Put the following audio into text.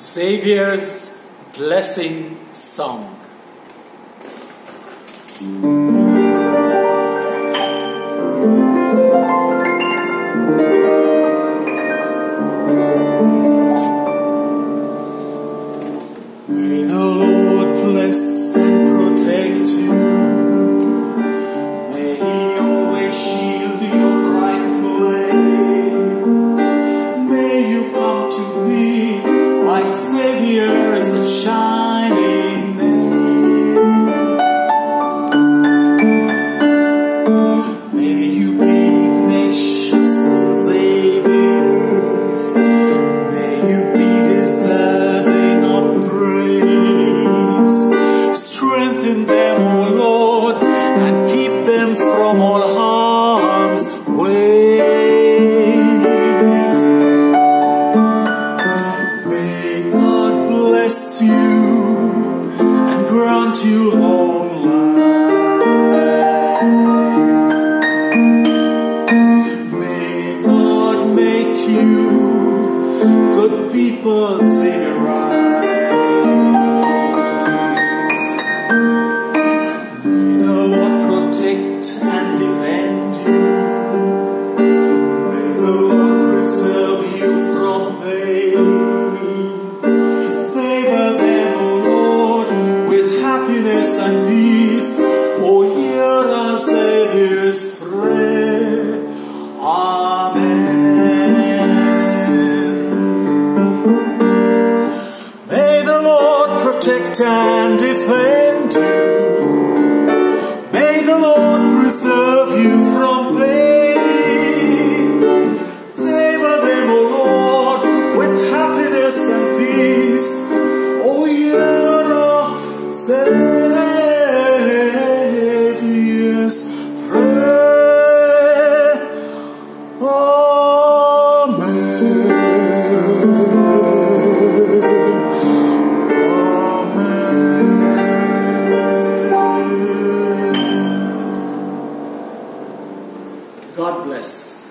Xavier's Blessing Song. May you and grant you long life. May God make you good people rise. Happiness and peace. O hear our er Xavier's prayer. Amen. May the Lord protect and God bless.